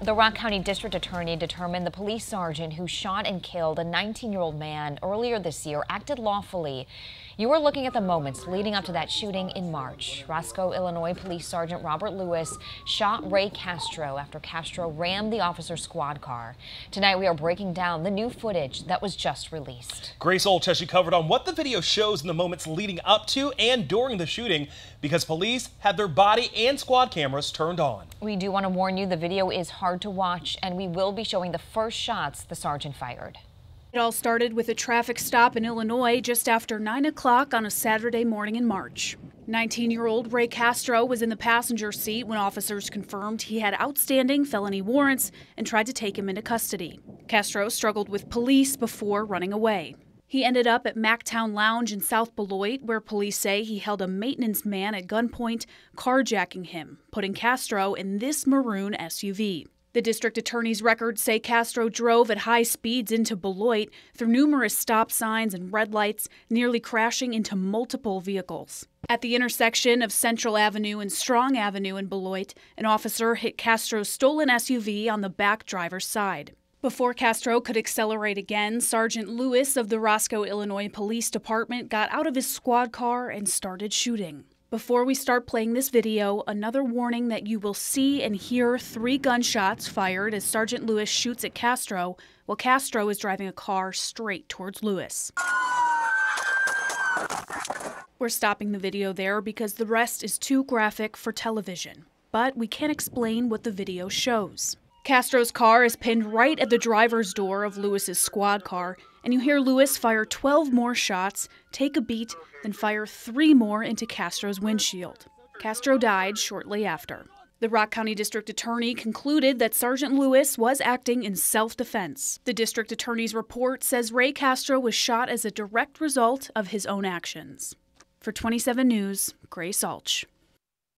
The Rock County District Attorney determined the police sergeant who shot and killed a 19-year-old man earlier this year acted lawfully. You are looking at the moments leading up to that shooting in March. Roscoe, Illinois Police Sergeant Robert Lewis shot Ray Castro after Castro rammed the officer's squad car. Tonight we are breaking down the new footage that was just released. Grace Olch has you covered on what the video shows in the moments leading up to and during the shooting because police had their body and squad cameras turned on. We do want to warn you the video is hard to watch and we will be showing the first shots the sergeant fired. It all started with a traffic stop in Illinois just after 9 o'clock on a Saturday morning in March. 19 year old Ray Castro was in the passenger seat when officers confirmed he had outstanding felony warrants and tried to take him into custody. Castro struggled with police before running away. He ended up at Mactown Lounge in South Beloit, where police say he held a maintenance man at gunpoint, carjacking him, putting Castro in this maroon SUV. The district attorney's records say Castro drove at high speeds into Beloit through numerous stop signs and red lights, nearly crashing into multiple vehicles. At the intersection of Central Avenue and Strong Avenue in Beloit, an officer hit Castro's stolen SUV on the back driver's side. Before Castro could accelerate again, Sergeant Lewis of the Roscoe, Illinois Police Department got out of his squad car and started shooting. Before we start playing this video, another warning that you will see and hear three gunshots fired as Sergeant Lewis shoots at Castro while Castro is driving a car straight towards Lewis. We're stopping the video there because the rest is too graphic for television, but we can't explain what the video shows. Castro's car is pinned right at the driver's door of Lewis's squad car, and you hear Lewis fire 12 more shots, take a beat, then fire three more into Castro's windshield. Castro died shortly after. The Rock County District Attorney concluded that Sergeant Lewis was acting in self defense. The district attorney's report says Ray Castro was shot as a direct result of his own actions. For 27 News, Grace Olch.